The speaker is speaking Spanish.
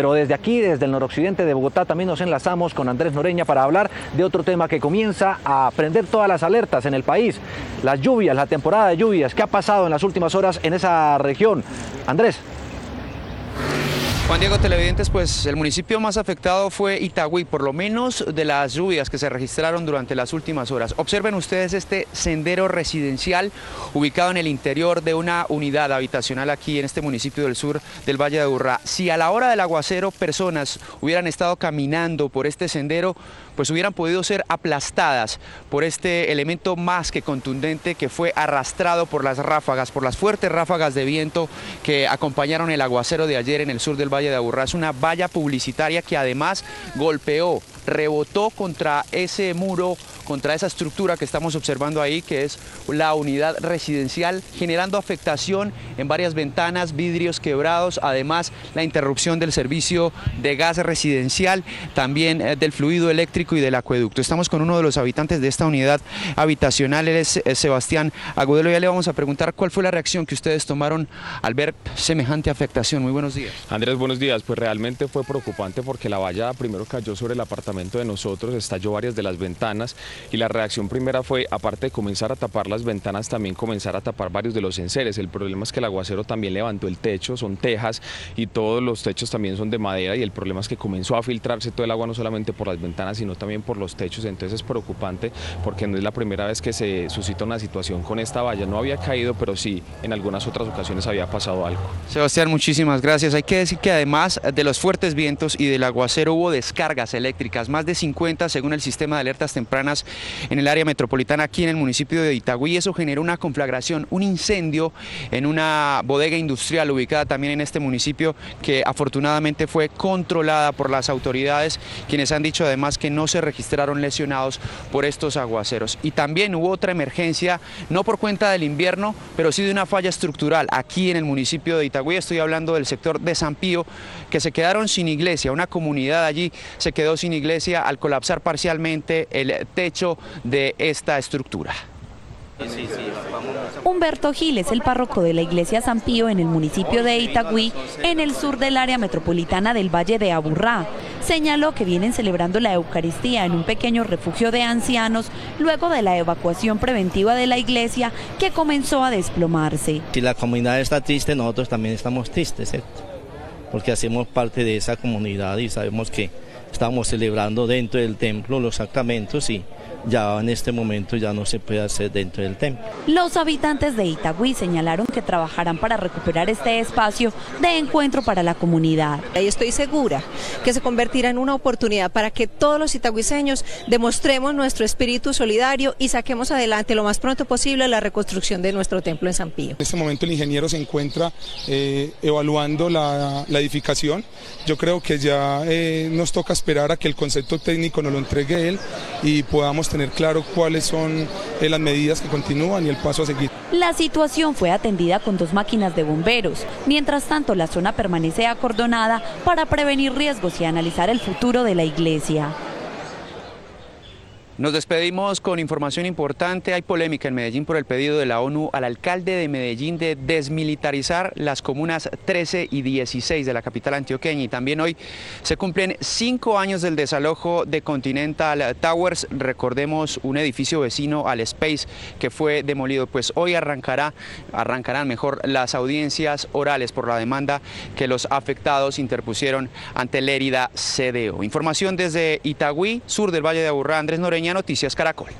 Pero desde aquí, desde el noroccidente de Bogotá, también nos enlazamos con Andrés Noreña para hablar de otro tema que comienza a prender todas las alertas en el país. Las lluvias, la temporada de lluvias. ¿Qué ha pasado en las últimas horas en esa región? Andrés. Juan Diego Televidentes, pues el municipio más afectado fue Itagüí, por lo menos de las lluvias que se registraron durante las últimas horas. Observen ustedes este sendero residencial ubicado en el interior de una unidad habitacional aquí en este municipio del sur del Valle de Urra. Si a la hora del aguacero personas hubieran estado caminando por este sendero, pues hubieran podido ser aplastadas por este elemento más que contundente que fue arrastrado por las ráfagas, por las fuertes ráfagas de viento que acompañaron el aguacero de ayer en el sur del Valle de Aburrá. Una valla publicitaria que además golpeó, rebotó contra ese muro contra esa estructura que estamos observando ahí, que es la unidad residencial, generando afectación en varias ventanas, vidrios quebrados, además la interrupción del servicio de gas residencial, también eh, del fluido eléctrico y del acueducto. Estamos con uno de los habitantes de esta unidad habitacional, él es eh, Sebastián Agudelo, ya le vamos a preguntar cuál fue la reacción que ustedes tomaron al ver semejante afectación. Muy buenos días. Andrés, buenos días. Pues realmente fue preocupante porque la valla primero cayó sobre el apartamento de nosotros, estalló varias de las ventanas y la reacción primera fue, aparte de comenzar a tapar las ventanas, también comenzar a tapar varios de los enseres. El problema es que el aguacero también levantó el techo, son tejas y todos los techos también son de madera y el problema es que comenzó a filtrarse todo el agua no solamente por las ventanas, sino también por los techos. Entonces es preocupante porque no es la primera vez que se suscita una situación con esta valla. No había caído, pero sí en algunas otras ocasiones había pasado algo. Sebastián, muchísimas gracias. Hay que decir que además de los fuertes vientos y del aguacero hubo descargas eléctricas, más de 50 según el sistema de alertas tempranas en el área metropolitana aquí en el municipio de Itagüí. Eso generó una conflagración, un incendio en una bodega industrial ubicada también en este municipio que afortunadamente fue controlada por las autoridades, quienes han dicho además que no se registraron lesionados por estos aguaceros. Y también hubo otra emergencia, no por cuenta del invierno, pero sí de una falla estructural aquí en el municipio de Itagüí. Estoy hablando del sector de San Pío, que se quedaron sin iglesia, una comunidad allí se quedó sin iglesia al colapsar parcialmente el techo de esta estructura. Humberto Gil es el párroco de la iglesia San Pío en el municipio de Itagüí, en el sur del área metropolitana del Valle de Aburrá. Señaló que vienen celebrando la Eucaristía en un pequeño refugio de ancianos luego de la evacuación preventiva de la iglesia que comenzó a desplomarse. Si la comunidad está triste, nosotros también estamos tristes, porque hacemos parte de esa comunidad y sabemos que estamos celebrando dentro del templo los sacramentos y ya en este momento ya no se puede hacer dentro del templo. Los habitantes de Itagüí señalaron que trabajarán para recuperar este espacio de encuentro para la comunidad. Y estoy segura que se convertirá en una oportunidad para que todos los itagüiseños demostremos nuestro espíritu solidario y saquemos adelante lo más pronto posible la reconstrucción de nuestro templo en San Pío. En este momento el ingeniero se encuentra eh, evaluando la, edificación. Yo creo que ya eh, nos toca esperar a que el concepto técnico nos lo entregue él y podamos tener claro cuáles son eh, las medidas que continúan y el paso a seguir. La situación fue atendida con dos máquinas de bomberos. Mientras tanto, la zona permanece acordonada para prevenir riesgos y analizar el futuro de la iglesia. Nos despedimos con información importante. Hay polémica en Medellín por el pedido de la ONU al alcalde de Medellín de desmilitarizar las comunas 13 y 16 de la capital antioqueña. Y también hoy se cumplen cinco años del desalojo de Continental Towers. Recordemos un edificio vecino al Space que fue demolido. Pues hoy arrancará, arrancarán mejor las audiencias orales por la demanda que los afectados interpusieron ante Lérida CDO. Información desde Itagüí, sur del Valle de Aburrá. Andrés Noreña Noticias Caracol.